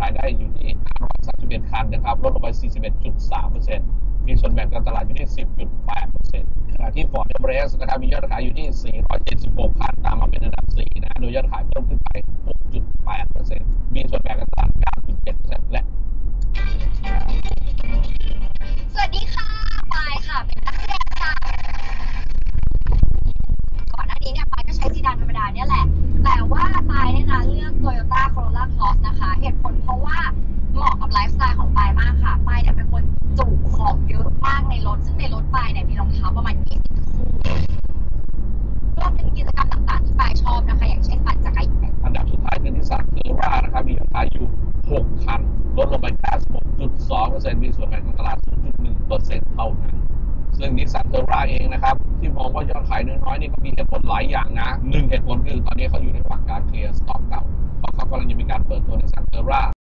ขายได้อยู่ที่ 531 คันนะครับ ลดลงไป 41.3%มีส่วนแบ่งการตลาดอยู่ที่ 10.8%ขณะที่ Ford Everest นะครับ มียอดขายอยู่ที่ 476 คัน ตามมาเป็นอันดับ 4 นะ โดยยอดขายเพิ่มขึ้นไป 6.8%มีส่วนแบ่งการตลาด 9.7%และสวัสดีค่ะ ปายค่ะ เป็นนักแสดงค่ะ ก่อนหน้านี้เนี่ยปายก็ใช้ซีดานธรรมดาเนี่ยแหละ แต่ว่าปายเนี่ยนะเลือก Toyota Corolla Cross นะคะ เหตุผลเพราะว่าเหมาะกับไลฟ์สไตล์ของปายมากค่ะปายเนี่ยเป็นคนจุของเยอะมากในรถ ซึ่งในรถปายเนี่ยมีรองเท้าประมาณ 20 คู่รวมถึงกิจกรรมต่างๆที่ปายชอบนะคะ อย่างเช่นปั่นจักรยานอันดับสุดท้ายคือ Nissan Terra นะครับมียอดขายอยู่ 6 คันลดลงไป96.2%มีส่วนแบ่งของตลาด 0.1%เท่านั้นซึ่ง Nissan Terra เองนะครับ ที่มองว่ายอดขายน้อยๆนี่ก็มีเหตุผลหลายอย่างนะหนึ่งเหตุผลคือตอนนี้เขาอยู่ในระหว่าง เปิดตัวนิสสันเทอร่า